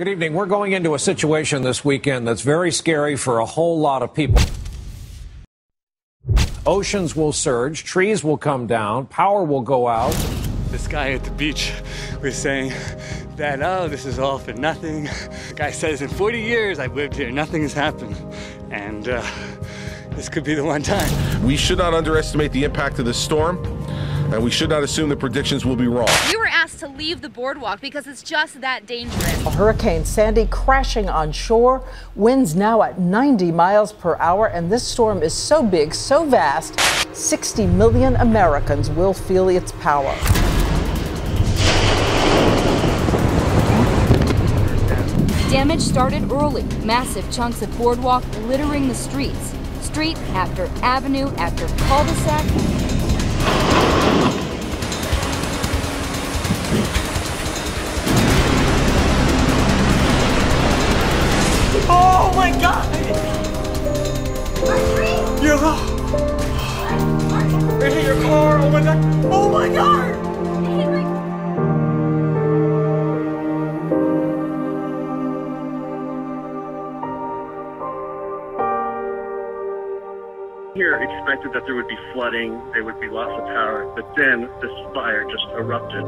Good evening. We're going into a situation this weekend that's very scary for a whole lot of people. Oceans will surge, trees will come down, power will go out. This guy at the beach was saying that, oh, this is all for nothing. The guy says, in 40 years I've lived here, nothing has happened. And uh, this could be the one time. We should not underestimate the impact of this storm, and we should not assume the predictions will be wrong. We were asked to leave the boardwalk because it's just that dangerous. Hurricane Sandy crashing on shore, winds now at 90 miles per hour, and this storm is so big, so vast, 60 million Americans will feel its power. Damage started early. Massive chunks of boardwalk littering the streets. Street after avenue after cul-de-sac. My god! You're Right in your car! Oh my god! Oh my god! Here expected that there would be flooding, there would be loss of power, but then this fire just erupted.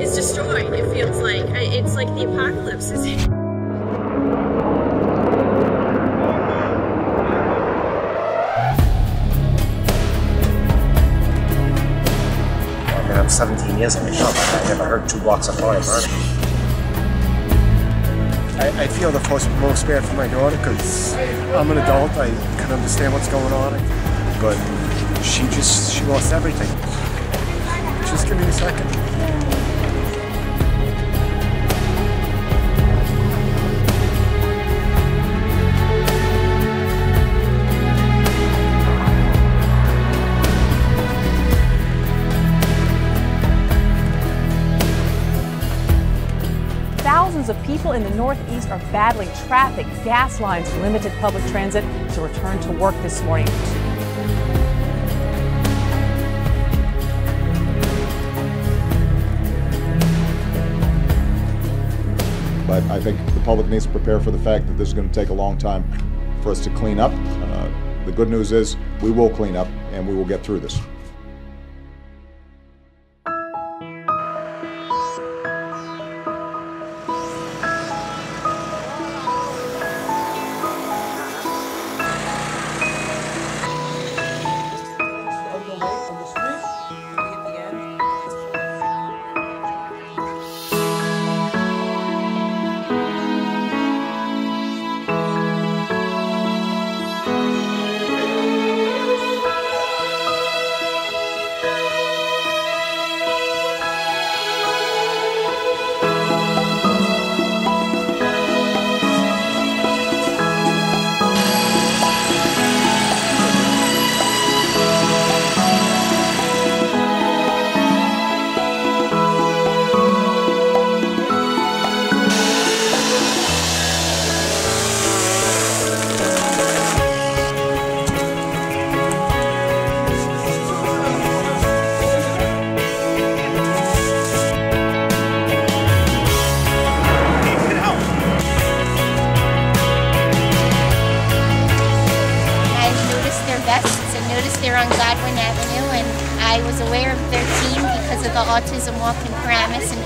It's destroyed. It feels like it's like the apocalypse I'm 17 years in my shop. I never heard two blocks of fire. I, I feel the most, most bad for my daughter because I'm an adult. I can understand what's going on, but she just she lost everything. Just give me a second. Thousands of people in the Northeast are battling traffic. Gas lines limited public transit to return to work this morning. But I think the public needs to prepare for the fact that this is going to take a long time for us to clean up. Uh, the good news is we will clean up and we will get through this. Their team because of the Autism Walk in Paramus, and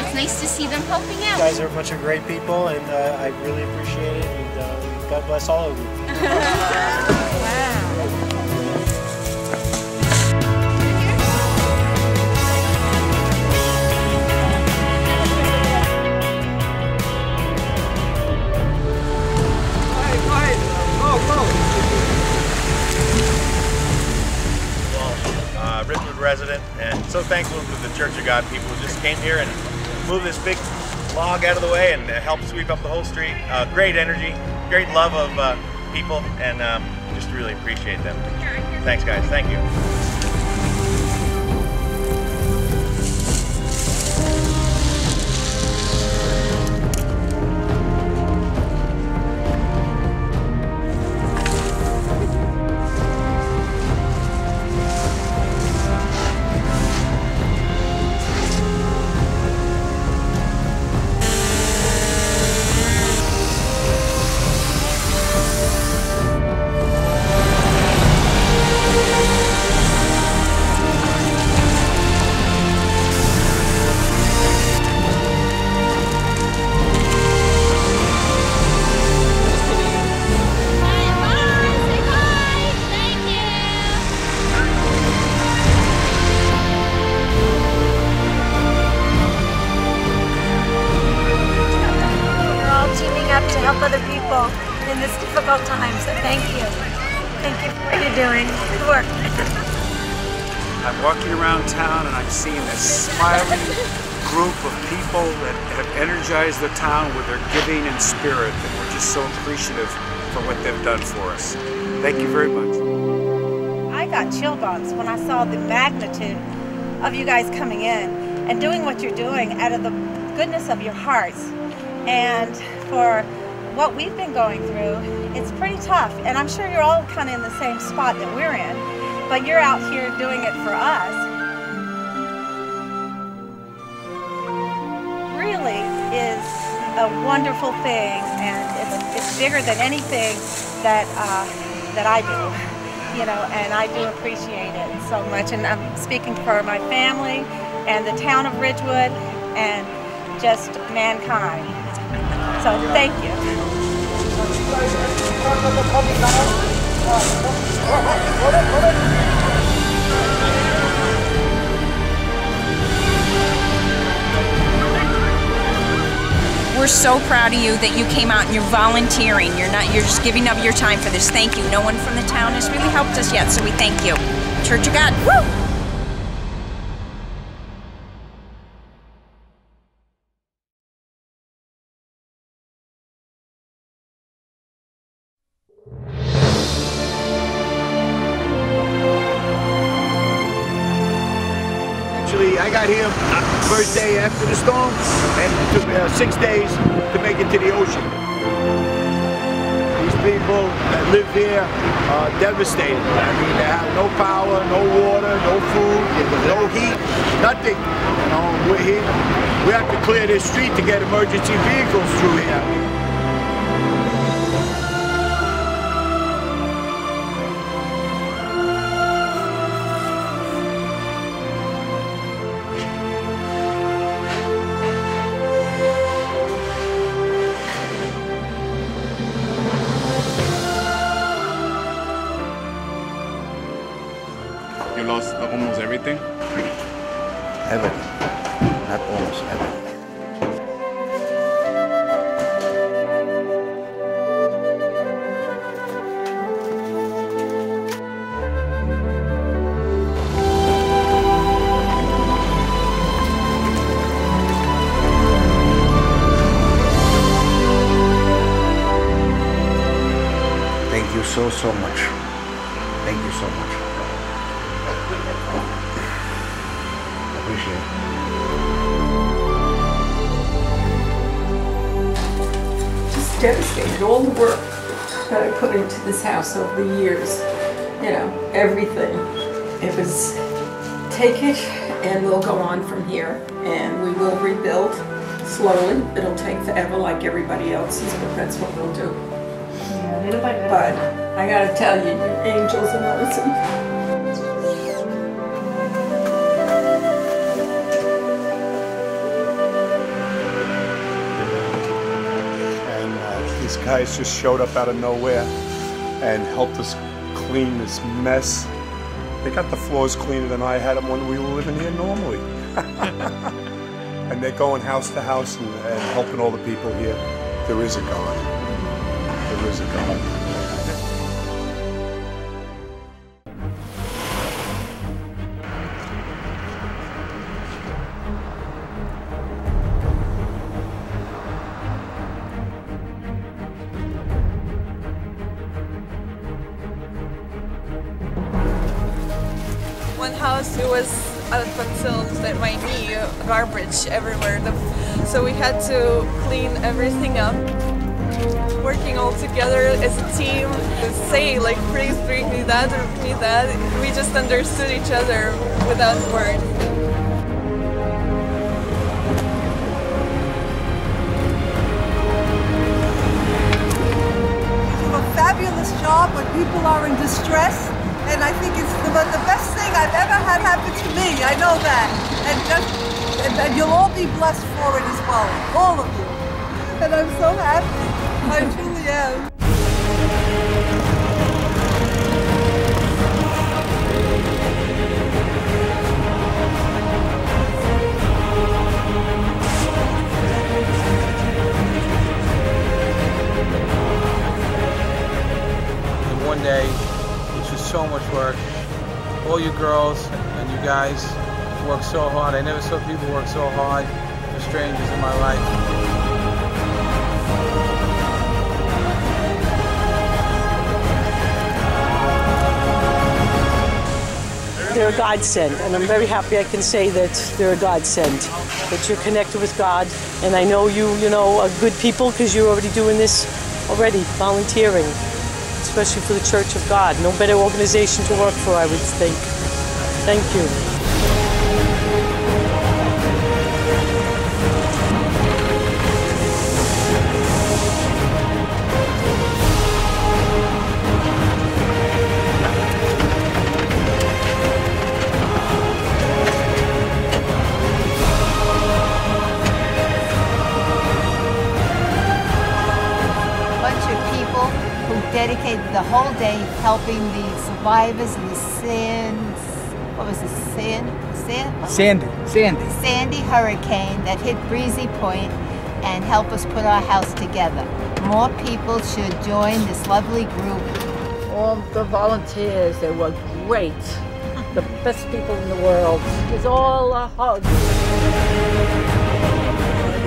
it's nice to see them helping out. You guys are a bunch of great people, and uh, I really appreciate it. And uh, God bless all of you. Ridgewood resident, and so thankful to the Church of God people who just came here and moved this big log out of the way and helped sweep up the whole street. Uh, great energy, great love of uh, people, and um, just really appreciate them. Thanks, guys. Thank you. Other people in this difficult time. So thank you. Thank you for what you're doing. Good work. I'm walking around town and I'm seeing this smiling group of people that have energized the town with their giving and spirit, and we're just so appreciative for what they've done for us. Thank you very much. I got chill bumps when I saw the magnitude of you guys coming in and doing what you're doing out of the goodness of your hearts. And for what we've been going through, it's pretty tough. And I'm sure you're all kind of in the same spot that we're in, but you're out here doing it for us. Really is a wonderful thing, and it's, it's bigger than anything that uh, that I do, you know, and I do appreciate it so much. And I'm speaking for my family and the town of Ridgewood and just mankind. So thank you. We're so proud of you that you came out and you're volunteering. You're not you're just giving up your time for this. Thank you. No one from the town has really helped us yet, so we thank you. Church of God. Woo! I got here first day after the storm, and it took uh, six days to make it to the ocean. These people that live here are devastated. I mean, they have no power, no water, no food, no heat, nothing. You know, we're here. We have to clear this street to get emergency vehicles through here. You lost almost everything? Everything. Not almost everything. Thank you so, so much. All the work that I put into this house over the years, you know, everything. It was take it and we'll go on from here and we will rebuild slowly. It'll take forever like everybody else's, but that's what we'll do. But I gotta tell you, you're angels and awesome. Guys just showed up out of nowhere and helped us clean this mess. They got the floors cleaner than I had them when we were living here normally. and they're going house to house and, and helping all the people here. There is a God. There is a God. One house it was until that my knee garbage everywhere. So we had to clean everything up working all together as a team. To say like please bring me that or me that. We just understood each other without words. Do a fabulous job when people are in distress, and I think it's the, the best thing I've ever had happen to me. I know that, and, just, and, and you'll all be blessed for it as well, all of you. And I'm so happy. I truly am. one day all you girls and you guys work so hard. I never saw people work so hard for strangers in my life. They're a godsend, and I'm very happy I can say that they're a godsend, that you're connected with God, and I know you, you know, are good people because you're already doing this already, volunteering, especially for the Church of God. No better organization to work for, I would think. Thank you. Dedicated the whole day helping the survivors of the Sands, what was it, Sand, Sand? Sandy. Sandy. Sandy hurricane that hit Breezy Point and help us put our house together. More people should join this lovely group. All the volunteers, they were great. The best people in the world. It's all a hug.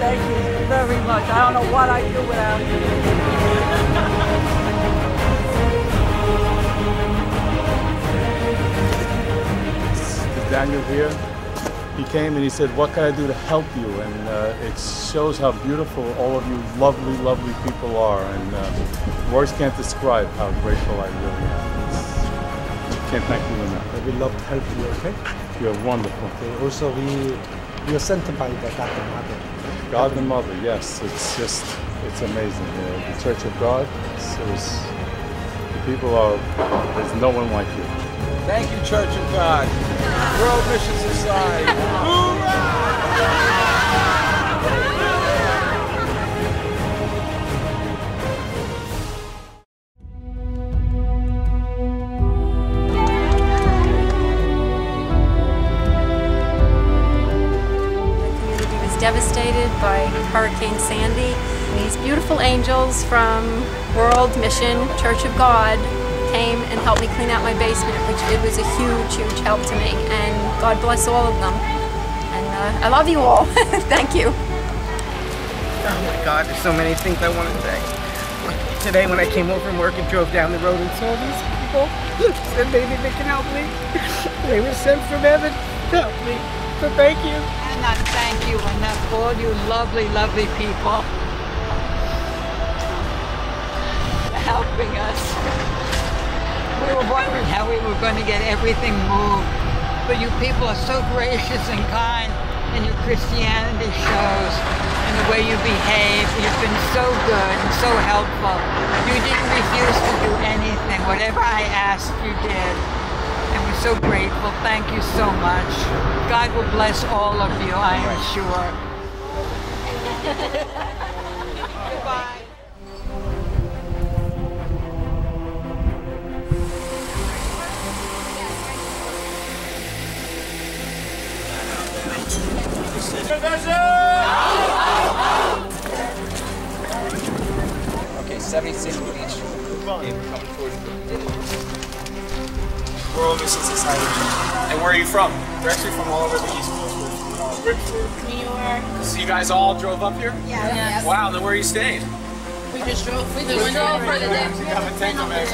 Thank you very much. I don't know what I'd do without you. Daniel here? He came and he said, "What can I do to help you?" And uh, it shows how beautiful all of you lovely, lovely people are, and uh, words can't describe how grateful I really am. It's- can't thank you enough. We love to help you, okay? You're wonderful. Okay, also we we are sent by the God the Mother. God the Mother, yes, it's just, it's amazing. Uh, the Church of God, it's, it was, the people are, there's no one like you. Thank you, Church of God. World Mission Society. community was devastated by Hurricane Sandy. These beautiful angels from World Mission Church of God came and helped me clean out my basement, which it was a huge, huge help to me. And God bless all of them. And uh, I love you all. Thank you. Oh my God, there's so many things I want to say. Today when I came over from work and drove down the road and saw these people, said maybe they can help me. They were sent from heaven to help me. So thank you. cannot thank you enough for all you lovely, lovely people for helping us. We were wondering how we were going to get everything moved, but you people are so gracious and kind, and your Christianity shows, and the way you behave. You've been so good and so helpful. You didn't refuse to do anything. Whatever I asked, you did. And we're so grateful. Thank you so much. God will bless all of you, I am sure. Goodbye. Okay, 76 with each. Okay, we're coming towards World Mission Society. And where are you from? We're actually from all over the East Coast. We're from, uh, Bridgeport. New York. So you guys all drove up here? Yeah. Yes. Wow, then where are you staying? We just drove. We just drove for the day. You have a tent over there.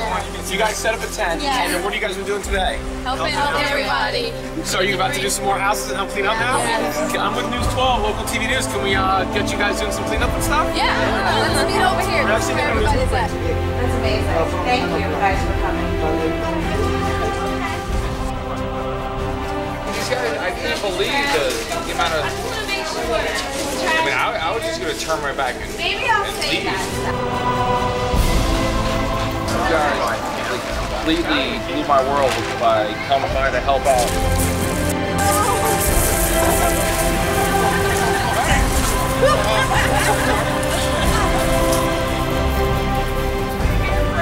You guys set up a tent. Yeah. And what are you guys been doing today? Helping out everybody. So are you about to do some more houses and help clean up now? Yes. I'm with News 12, local TV news. Can we uh, get you guys doing some cleanup and stuff? Yeah. Let's meet over here. We're actually Where doing this- everybody's at. That's amazing. Thank you guys for coming. These guys, I can't believe the, the amount of. I mean, I, I was just gonna turn my back and, Maybe I'll and say leave. that. You guys completely blew my world by coming by to help out.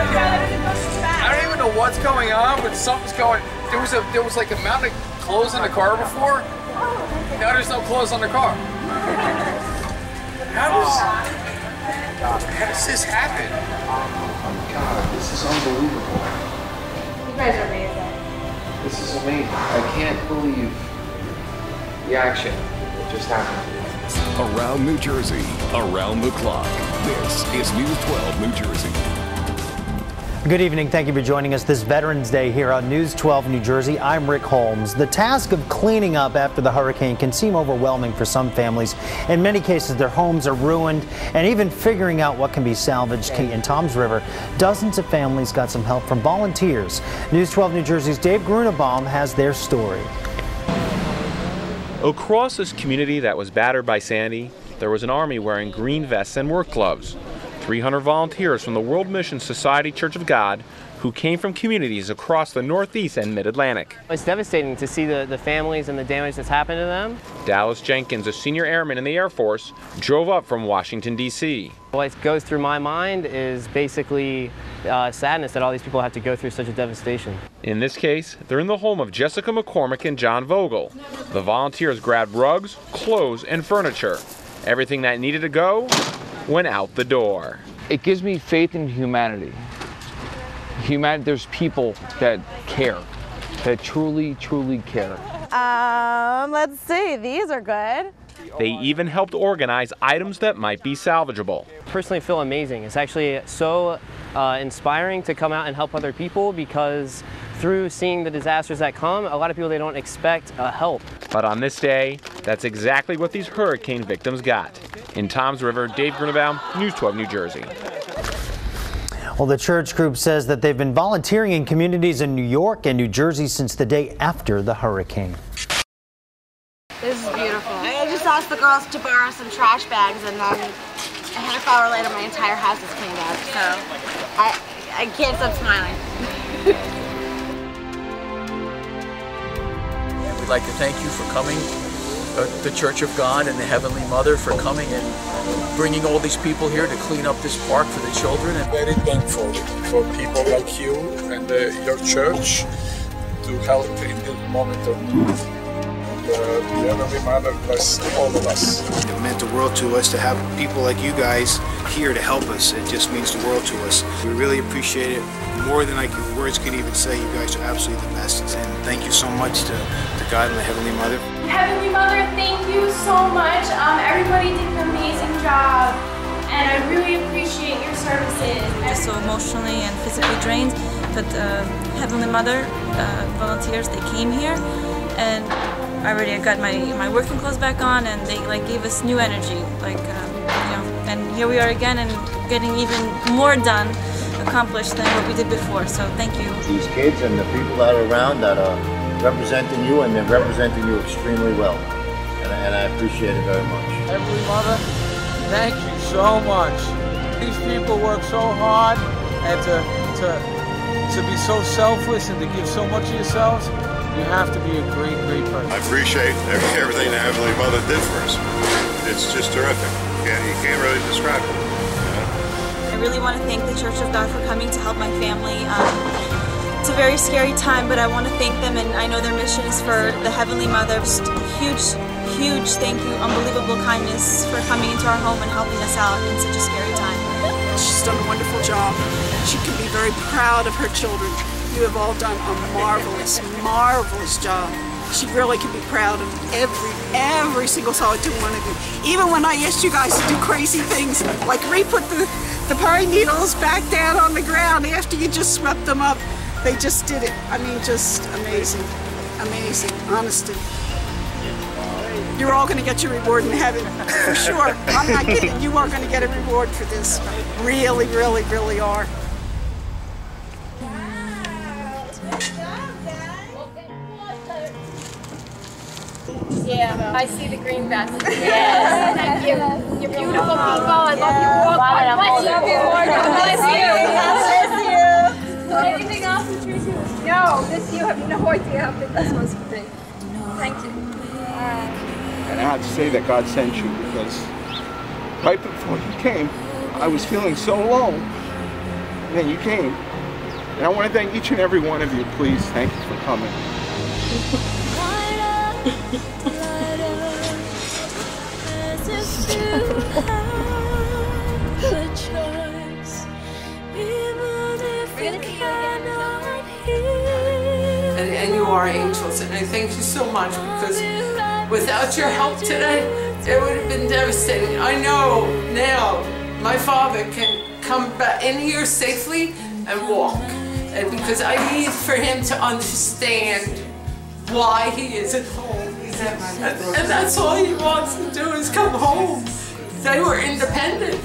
I don't even know what's going on, but something's going. There was a there was like a mountain of clothes in the car before. Now there's no clothes on the car. How does how does this happen? God, this is unbelievable. You guys are amazing. This is amazing. I can't believe the action that just happened. Around New Jersey, around the clock. This is News 12 New Jersey. Good evening. Thank you for joining us this Veterans Day here on News 12 New Jersey. I'm Rick Holmes. The task of cleaning up after the hurricane can seem overwhelming for some families. In many cases, their homes are ruined, and even figuring out what can be salvaged in Toms River, dozens of families got some help from volunteers. News 12 New Jersey's Dave Grunebaum has their story. Across this community that was battered by Sandy, there was an army wearing green vests and work gloves. 300 volunteers from the World Mission Society Church of God who came from communities across the Northeast and Mid-Atlantic. It's devastating to see the, the families and the damage that's happened to them. Dallas Jenkins, a senior airman in the Air Force, drove up from Washington, D.C. What goes through my mind is basically uh, sadness that all these people have to go through such a devastation. In this case, they're in the home of Jessica McCormick and John Vogel. The volunteers grabbed rugs, clothes, and furniture. Everything that needed to go went out the door. It gives me faith in humanity. Humanity, there's people that care, that truly, truly care. Um, let's see, these are good. They even helped organize items that might be salvageable. Personally feel amazing. It's actually so uh, inspiring to come out and help other people because through seeing the disasters that come, a lot of people they don't expect uh, help. But on this day, that's exactly what these hurricane victims got. In Toms River, Dave Grunebaum, News 12 New Jersey. Well, the church group says that they've been volunteering in communities in New York and New Jersey since the day after the hurricane. This is beautiful. I just asked the girls to borrow some trash bags and then a half hour later my entire house is cleaned up. So I, I can't stop smiling. We'd like to thank you for coming, uh, the Church of God and the Heavenly Mother for coming and bringing all these people here to clean up this park for the children. And very thankful for people like you and uh, your church to help in this moment of need. Uh, the Heavenly Mother bless all of us. It meant the world to us to have people like you guys here to help us. It just means the world to us. We really appreciate it more than I can, words can even say. You guys are absolutely the best. And thank you so much to, to God and the Heavenly Mother. Heavenly Mother, thank you so much. Um, everybody did an amazing job, and I really appreciate your services. Just so emotionally and physically drained, but uh, Heavenly Mother uh, volunteers, they came here, and I already got my, my working clothes back on, and they like gave us new energy, like um, you know. And here we are again, and getting even more done, accomplished than what we did before. So thank you. These kids and the people that are around that are representing you, and they're representing you extremely well, and, and I appreciate it very much. Heavenly Mother, thank you so much. These people work so hard and to, to, to be so selfless and to give so much of yourselves, you have to be a great, great person. I appreciate everything the Heavenly Mother did for us. It's just terrific. You can't, you can't really describe it. I really want to thank the Church of God for coming to help my family. Um, it's a very scary time, but I want to thank them, and I know their mission is for the Heavenly Mother. Just huge, huge thank you, unbelievable kindness for coming into our home and helping us out in such a scary time. She's done a wonderful job. She can be very proud of her children. You have all done a marvelous, marvelous job. She really can be proud of every, every single solitary one of you. Even when I asked you guys to do crazy things, like re-put the, the pine needles back down on the ground after you just swept them up, they just did it. I mean, just amazing, amazing, honesty. You're all going to get your reward in heaven, for sure. I'm not kidding. You are going to get a reward for this. Really, really, really are. Yeah, I see the green vest. Yes. Thank you. You're beautiful people. I love you all. God bless you. God bless you. God bless you. Anything else, Patricia? No, this you have no idea how big this was for me. Thank you. And I have to say that God sent you because right before you came, I was feeling so low. And then you came. And I want to thank each and every one of you. Please, thank you for coming. And and you are angels. And I thank you so much because without your help today, it would have been devastating. I know now my father can come back in here safely and walk. And because I need for him to understand why he isn't home. And, and that's all he wants to do is come home. They were independent.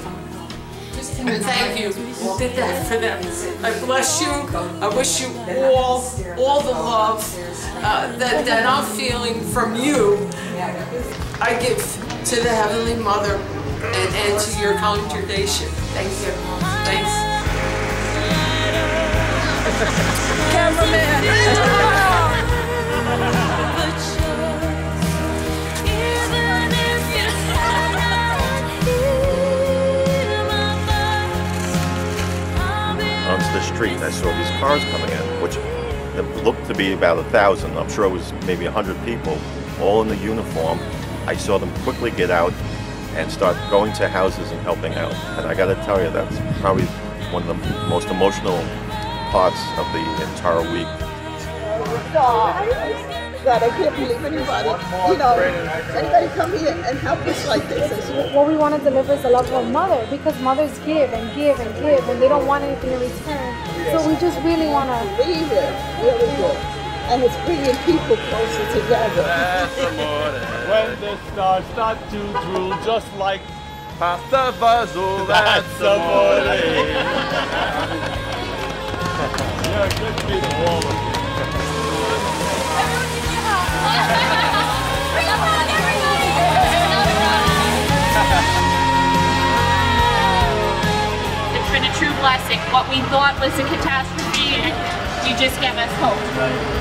And thank you. You did that for them. I bless you. I wish you all, all the love uh, that, that I'm feeling from you. I give to the Heavenly Mother and, and to your congregation. Thank you. Thanks. onto street. I saw these cars coming in, which looked to be about a thousand. I'm sure it was maybe a hundred people, all in the uniform. I saw them quickly get out and start going to houses and helping out. And I got to tell you, that's probably one of the most emotional parts of the entire week. God, I can't believe anybody, you know, anybody come here and help us like this. What we want to deliver is the love of a mother because mothers give and give and give and they don't want anything in return. So we just really want to believe it, really good. And it's bringing people closer together. when the stars start to drool just like pasta basil, that's amore. You're good people, all of you. Been a true blessing. What we thought was a catastrophe, and you just gave us hope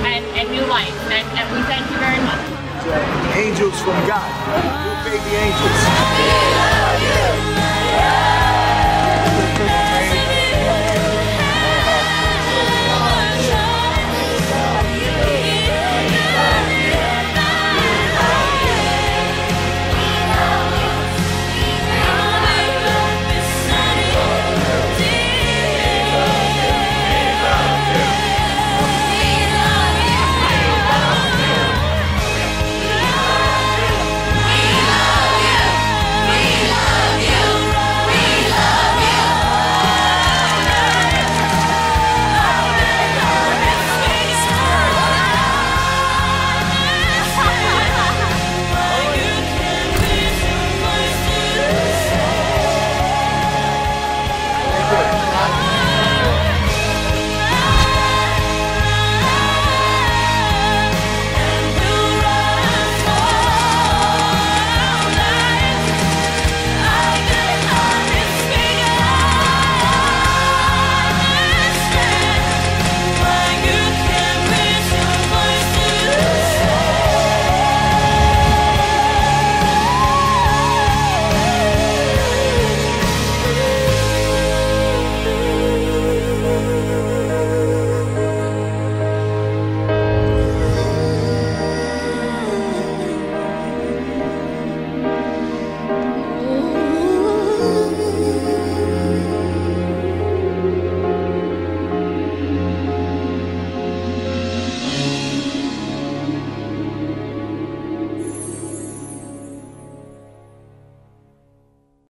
and, and new life, and, and we thank you very much. Angels from God. Little baby angels.